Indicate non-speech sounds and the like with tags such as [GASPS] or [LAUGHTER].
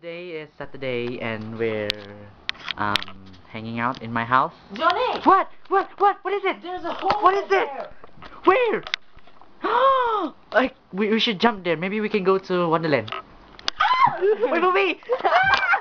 today is Saturday and we're um hanging out in my house. Johnny! What? What? What? What is it? There's a hole What is there. it? Where? [GASPS] like we, we should jump there. Maybe we can go to Wonderland. Ah! [LAUGHS] Wait for me. [LAUGHS]